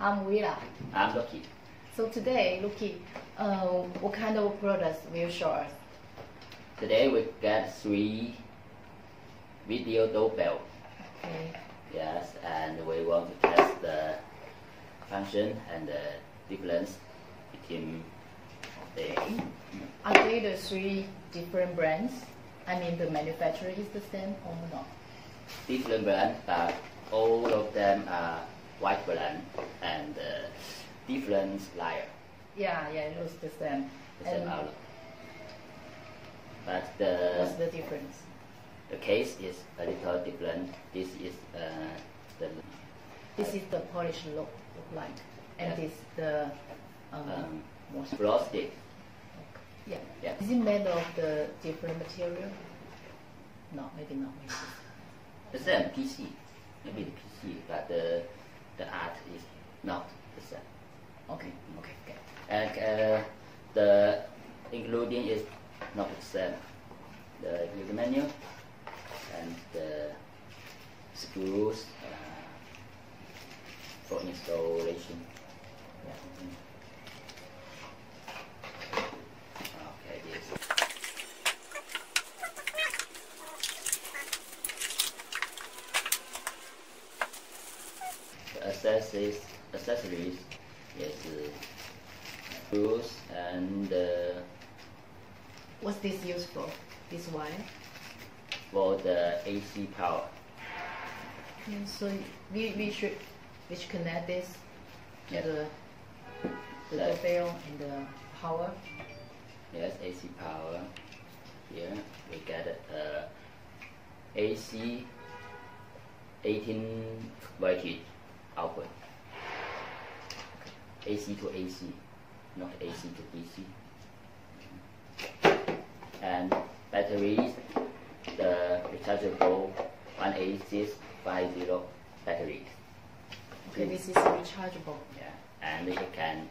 I'm Willa. I'm Lucky. So today, Lucky, uh, what kind of products will you show us? Today we got three video doorbell. Okay. Yes, and we want to test the function and the difference between the Are they the three different brands? I mean, the manufacturer is the same or not? different brand, but all of them are white brand and different layer, Yeah, yeah, it looks the same. the same outlook. But the what's the difference? the case is a little different. This is uh, the This is the polished look, look like, and Yeah. this the um, um, more frosted. Yeah. Yeah. Is it made of the different material? No, maybe not. Maybe. The same PC, maybe the PC, but the the art is not the same. Okay, okay, okay. And uh, the including is not same. The user menu and the screws uh, for installation. Yeah. Accessories, accessories uh, screws and uh, What's this used for? This wire? for the AC power. Yeah, so we, we should we should connect this to Yeah. the the Yeah. doorbell and the power. Yes, AC power. Here we get uh, AC 18 voltage output. AC to AC, not AC to DC. And batteries, the rechargeable 18650 batteries. Okay, this is rechargeable. Yeah, and it can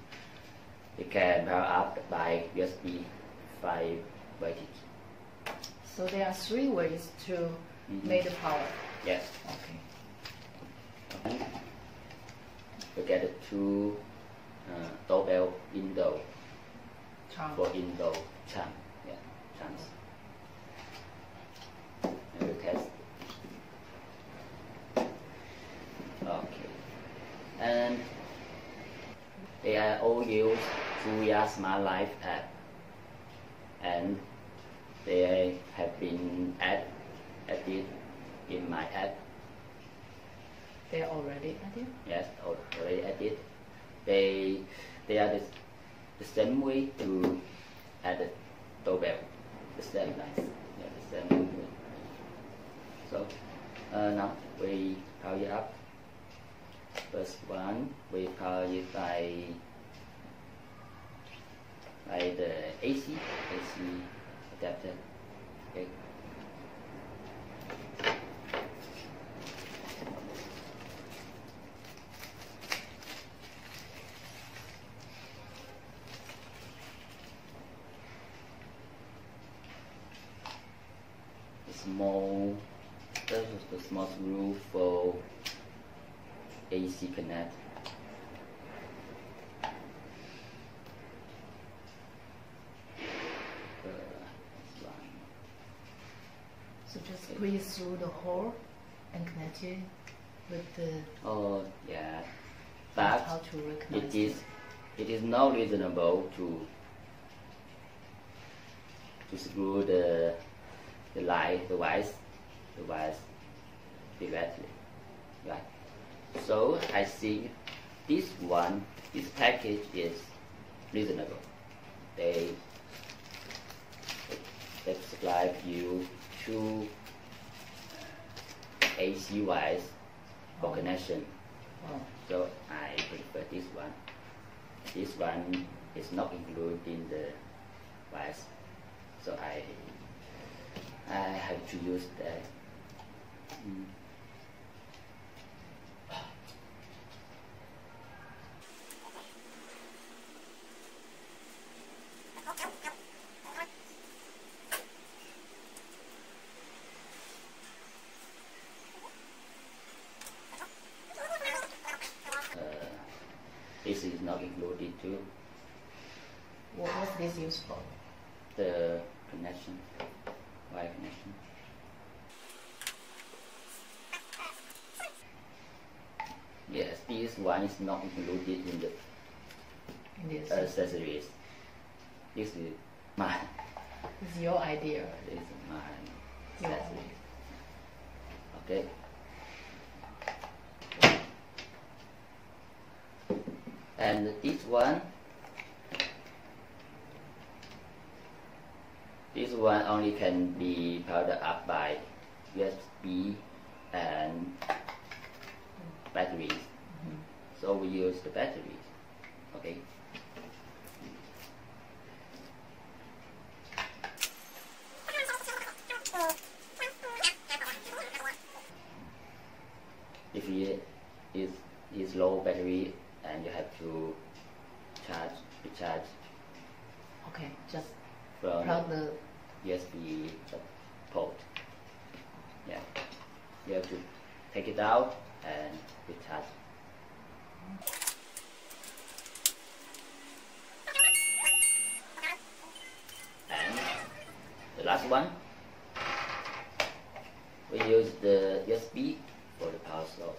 it can power up by USB 5 voltage. So there are three ways to Mhm. make the power. Yes. Okay. We get two uh, doorbell window Charm. for indoor charm. Yeah, charms. And we test. Okay. And they are all use Tuya Smart Life app. And they have been add, added in my app. They're already added. Yes, al- already added. They they are the, the same way to add the doorbell. The same nice. Yeah, the same way. So uh, now we power it up. First one we power it by by the AC AC adapter. Okay. The small this is the small screw for AC connect. Uh. So just squeeze through the hole and connect it with the Oh yeah, but how to it is it is not reasonable to to screw the the light the wires the directly right? So I think this one this package is reasonable. They they subscribe you two AC wires for connection so I prefer this one. This one is not included in the wires, so I I have to use that. Mm. this is not included too. What was this used for? The connection, wire connection. Yes, this one is not included in the this accessories. This is my is your idea. this is my Yeah. accessories. Okay. And this one, this one only can be powered up by USB and batteries. So we use the batteries. Okay. If it is is low battery and you have to charge recharge Okay, just from plug the USB port. Yeah. You have to take it out and recharge. And the last one, we use the USB for the power source.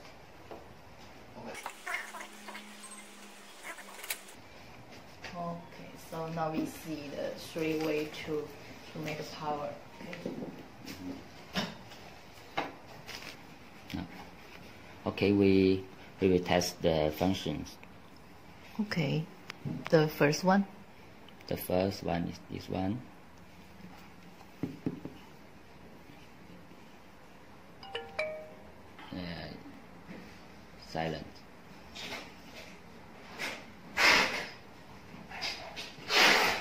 Okay, so now we see the three way to to make the power. Okay. Okay, we we will test the functions. Okay. The first one. The first one is this one. Uh, silent.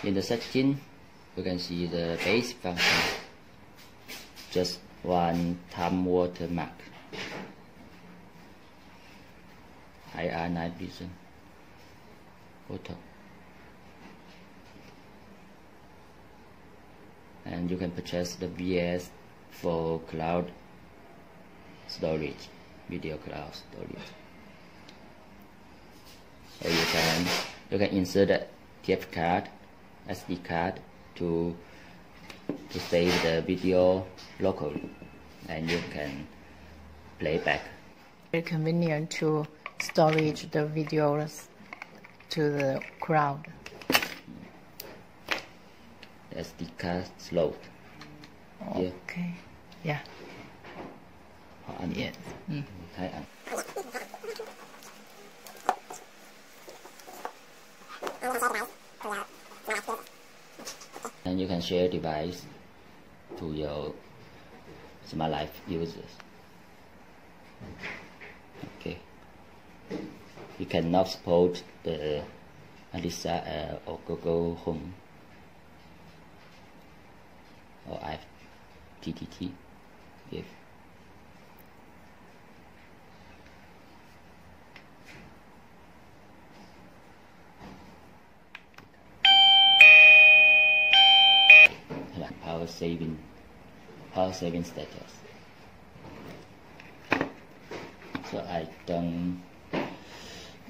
In the setting, you can see the base function. Just one time watermark. IR night vision. Photo. and you can purchase the VS for cloud storage, video cloud storage. Or you can you can insert a TF card, SD card to to save the video locally, and you can play back. Very convenient to storage the videos to the crowd. The SD card slot. Okay. Yeah. Ăn Yes. Mm. And you can share device to your smart life users. You cannot support the Alexa uh, or Google Home or IFTTT if power saving power saving status. So I don't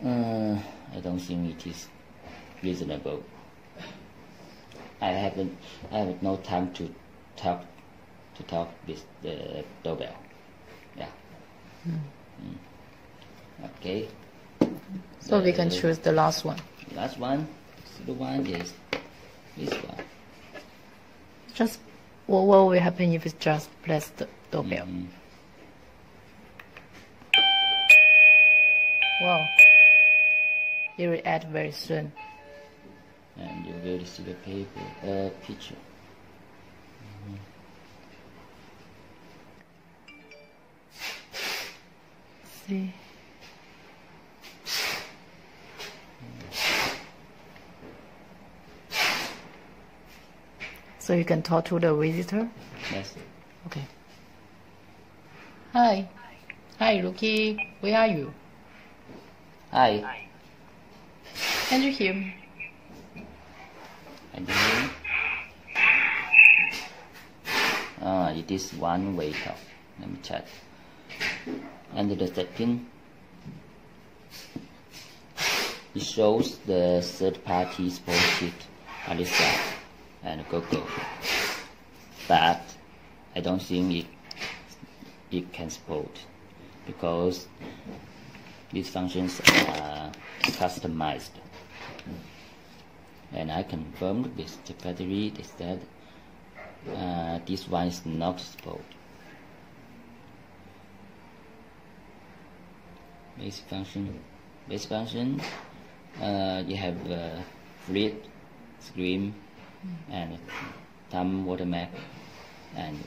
uh, I don't think it is reasonable. I haven't I have no time to talk to talk with the doorbell. Yeah. Mm. Okay. So we can The choose the last one. Last one, the one is this one. Just what, what will happen if it's just press the doorbell? Mm. Wow. It will add very soon. And you will see the paper, uh, picture. See. So you can talk to the visitor. Yes. Okay. Hi. Hi, Lucky. Where are you? Hi. Can you hear me? Ah, it is one way talk. Let me check. And the second, it shows the third party supported Alexa and Google, but I don't think it it can support because these functions are customized. And I confirmed with the factory they said uh, this one is not support. Basic function, basic function, uh, you have uh, fluid, screen, and thumb water map, and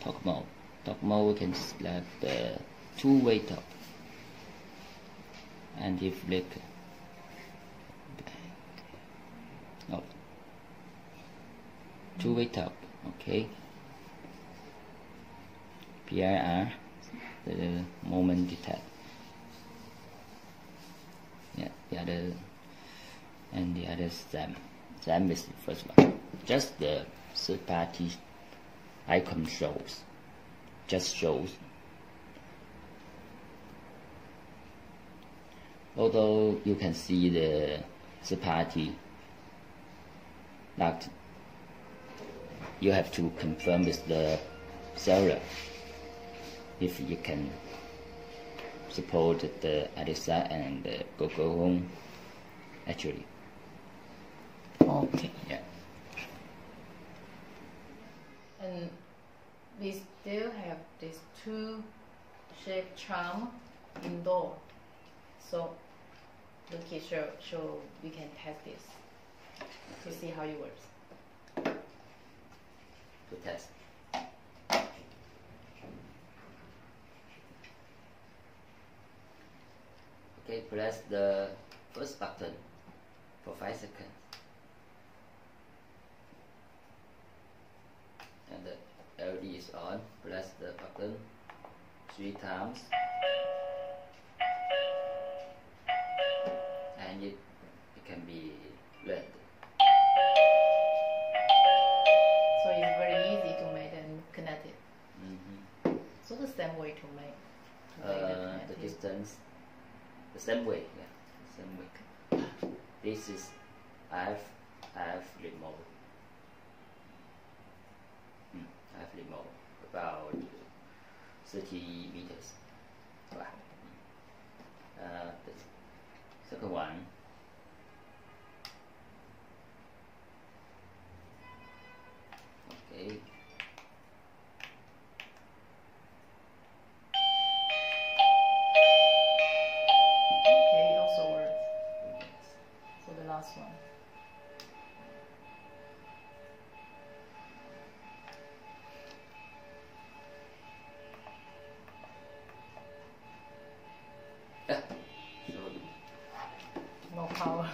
talk mode. Talk mode we can select the two-way talk and if flick oh two-way talk okay. PIR the moment detect. Yeah the other and the other SAM SAM is the first one. Just the third party icon shows. Just shows. Although you can see the third party that you have to confirm with the seller if you can support the Alexa and the Google Home actually Okay. yeah And we still have these two shape charm indoor. So Lucky show so we can test this to see how it works. to test. Okay press the first button for 5 seconds. And the LED is on. Press the button three times the same way yeah same way. This is I've I've remote mm, I've remote about 30 meters 好。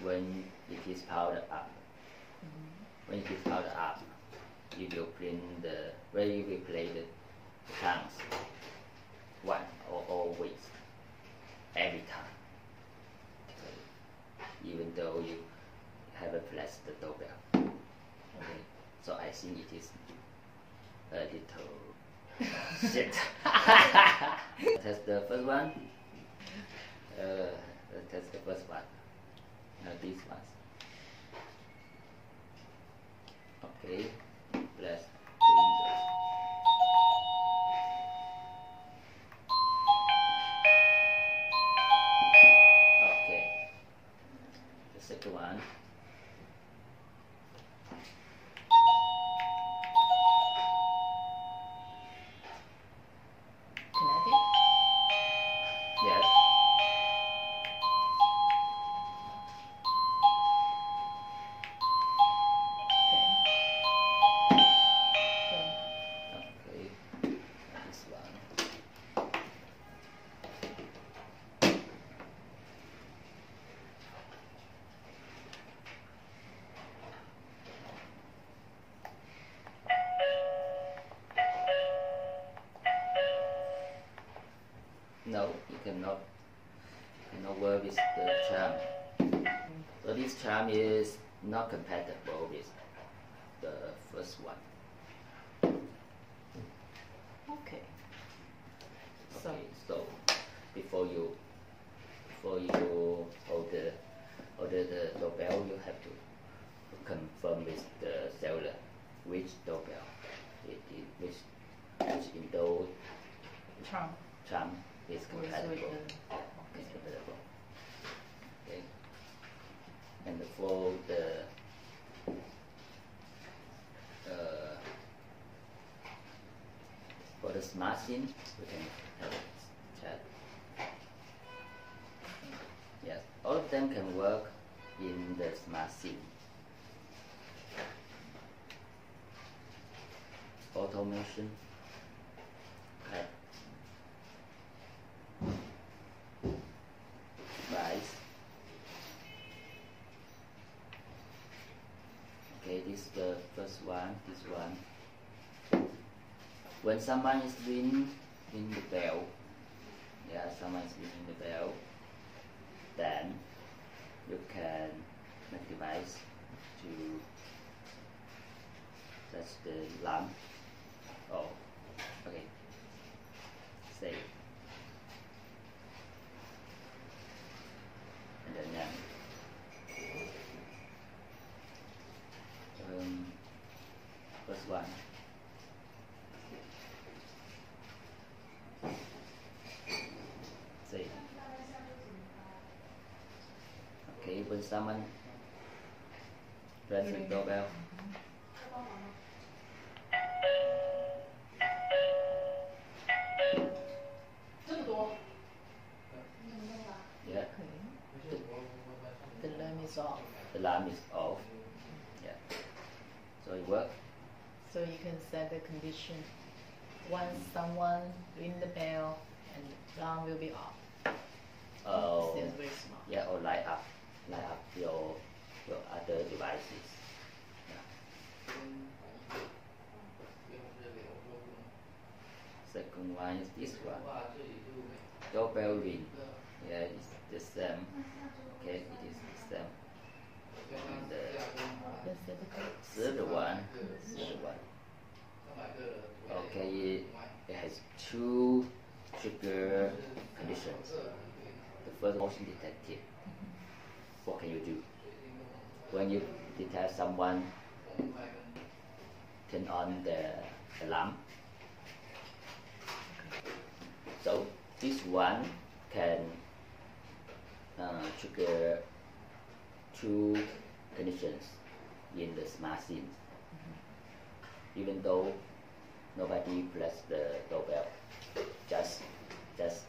When it is powered up. When it is powered up, it will print the where you will play the times one or always every time. So even though you haven't pressed the doorbell. Okay. So I think it is a little shit. Test the first one. Uh, test the first one. Now these ones. Okay. Press Automation. Okay. Device. Okay, this is the first one, this one. When someone is ringing ring the bell, yeah, someone is ringing the bell, then you can make device to touch the lamp. Oh, okay. Save. And then um, um, first one. Save pun saman present doorbell yeah. The, the off. The lamp is off. Yeah. So it works. So you can set the condition. Once someone ring the bell and the alarm will be off. Is this one. Doorbell ring. Yeah, it's the same. Okay, it is the same. And the code. third one, third one. Okay, it, it has two trigger conditions. The first motion detected. What can you do? When you detect someone turn on the alarm. So this one can uh, trigger two conditions in the smart scene. Even though nobody press the doorbell, just just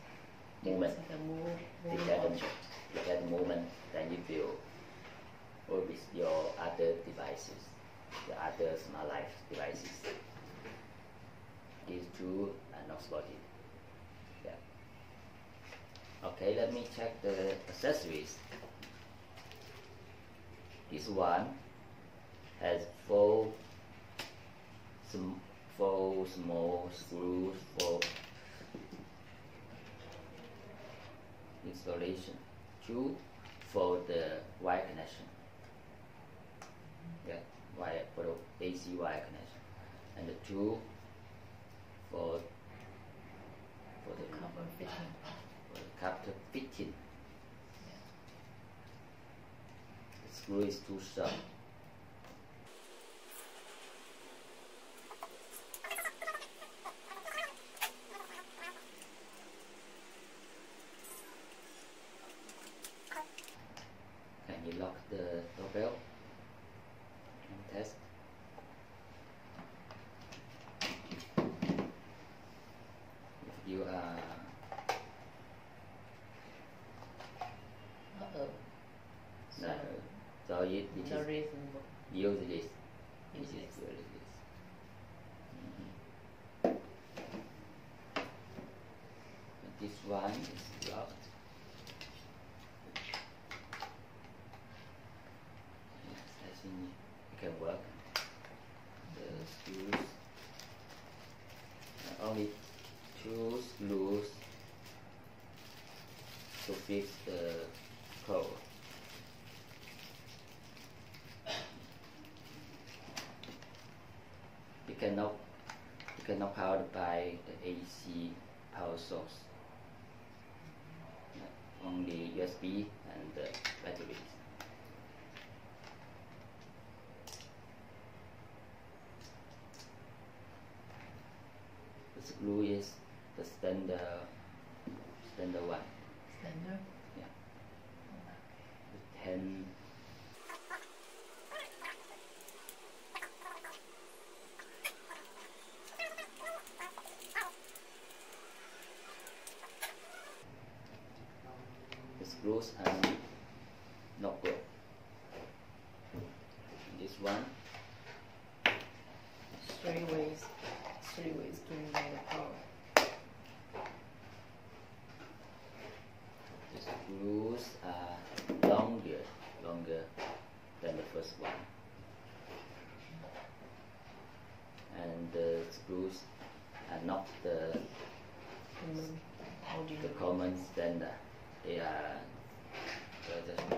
movement, a move, move detect the, the movement, then you will work with your other devices, the other smart life devices. These two are not spotted. Okay, let me check the accessories. This one has four, sm- four small screws for installation. Two for the wire connection. Yeah, wire for the AC wire connection, and the two for for the Cover fitting. Captor fitting. The screw is too sharp. loose to fix the code. It cannot, it cannot power by the AC power source, only USB screws are not good. This one Three ways. Three ways to make the power. the screws are longer longer than the first one. And the screws are not the Mm, How do you the common standard. They are uh, the,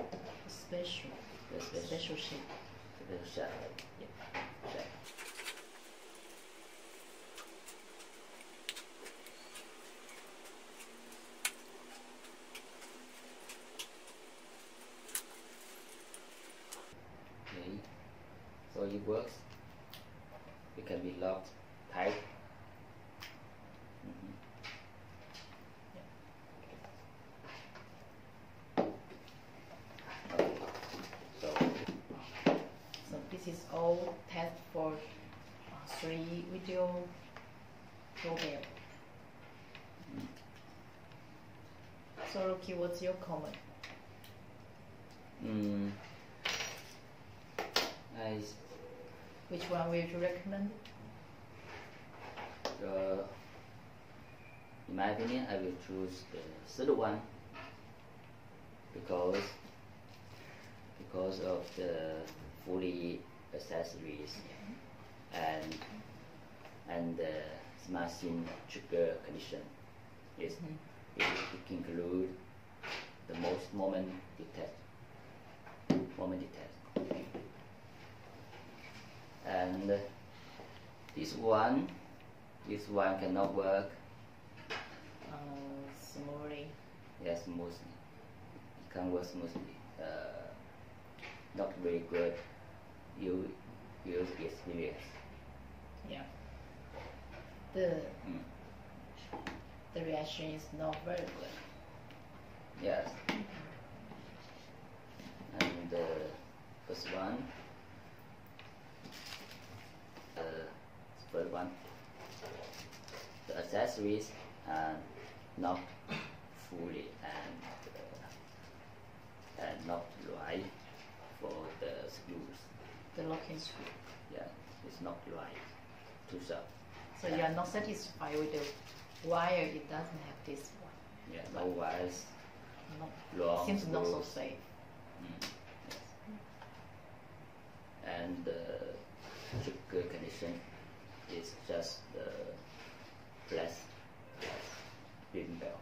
special? the special, Special shape. special shape. Yeah, shape. Okay, so it works. It can be locked tight. Mhm. Okay, so So this is all test for uh, three video doorbell. So Rocky, what's your comment? mm, I s- Which one would you recommend? uh, in my opinion, I will choose the third one because because of the fully accessories and and the smart scene trigger condition. Is it, it include the most moment detect moment detect and this one this one cannot work Uh, smoothly. yes smoothly it can work smoothly uh, not very good you use experience Yeah. The mm. the reaction is not very good. yes and the first one uh, first one are not fully and uh, and not right for the screws The locking screw. yeah it's not right too sharp So you are not satisfied with the wire. It doesn't have this one. yeah no wires Not, long seems not so safe. Mm, yes. And the trigger condition is just the press ring bell.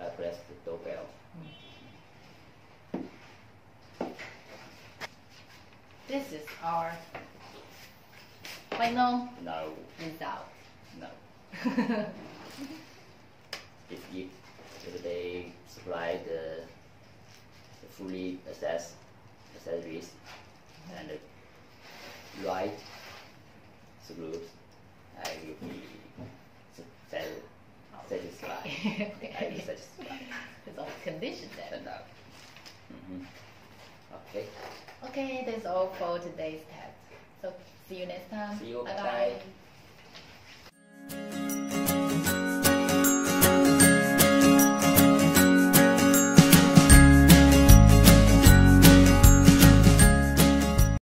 I press the doorbell. This is our final No, result. no. If, if, if they supply the, the fully access accessories and the right screws, I will be sa- sa- satisfied. I will satisfied. It's all conditioned then. And out. hmm Okay. Okay, that's all for today's test. So see you next time. See you. Bye Bye. bye.